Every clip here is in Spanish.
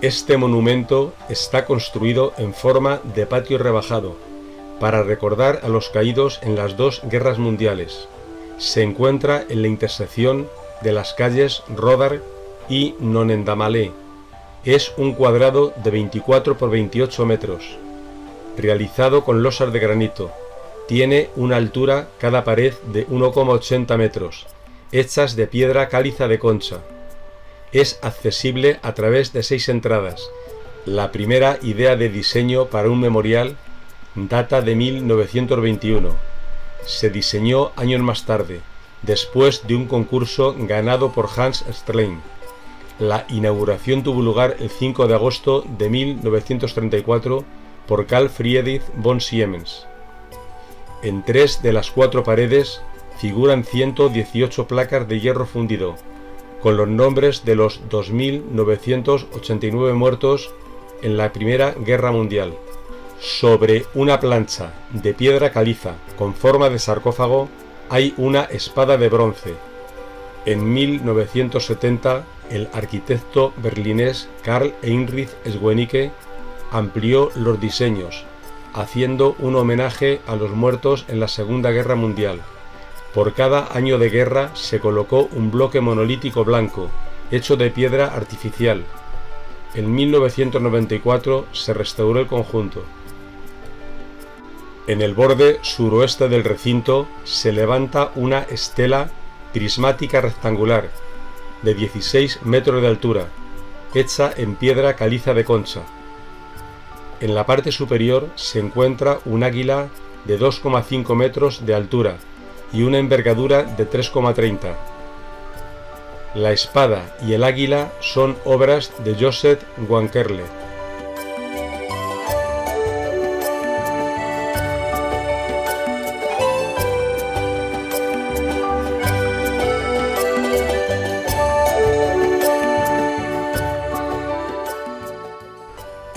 Este monumento está construido en forma de patio rebajado para recordar a los caídos en las dos guerras mundiales. Se encuentra en la intersección de las calles Rodar y Nonendamalé. Es un cuadrado de 24 por 28 metros, realizado con losas de granito. Tiene una altura cada pared de 1,80 metros, hechas de piedra cáliza de concha. Es accesible a través de seis entradas. La primera idea de diseño para un memorial data de 1921. Se diseñó años más tarde, después de un concurso ganado por Hans Strlein. La inauguración tuvo lugar el 5 de agosto de 1934 por Carl Friedrich von Siemens. En tres de las cuatro paredes figuran 118 placas de hierro fundido, con los nombres de los 2.989 muertos en la Primera Guerra Mundial. Sobre una plancha de piedra caliza con forma de sarcófago hay una espada de bronce. En 1970, el arquitecto berlinés Karl Heinrich Schwenicke amplió los diseños, haciendo un homenaje a los muertos en la Segunda Guerra Mundial. Por cada año de guerra se colocó un bloque monolítico blanco, hecho de piedra artificial. En 1994 se restauró el conjunto. En el borde suroeste del recinto se levanta una estela prismática rectangular de 16 metros de altura, hecha en piedra caliza de concha. En la parte superior se encuentra un águila de 2,5 metros de altura y una envergadura de 3,30. La espada y el águila son obras de Joseph Wankerle.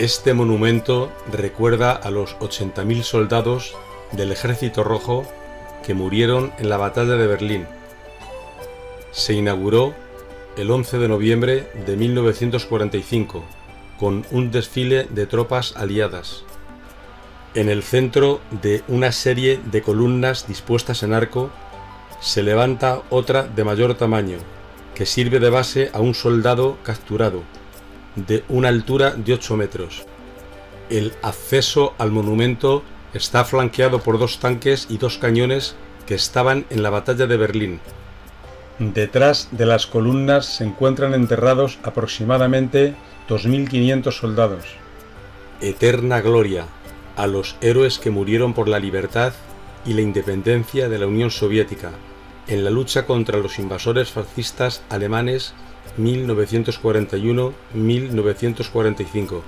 Este monumento recuerda a los 80.000 soldados del Ejército Rojo que murieron en la batalla de Berlín. Se inauguró el 11 de noviembre de 1945 con un desfile de tropas aliadas. En el centro de una serie de columnas dispuestas en arco se levanta otra de mayor tamaño que sirve de base a un soldado capturado de una altura de 8 metros. El acceso al monumento está flanqueado por dos tanques y dos cañones que estaban en la batalla de Berlín. Detrás de las columnas se encuentran enterrados aproximadamente 2.500 soldados. Eterna gloria a los héroes que murieron por la libertad y la independencia de la Unión Soviética en la lucha contra los invasores fascistas alemanes 1941-1945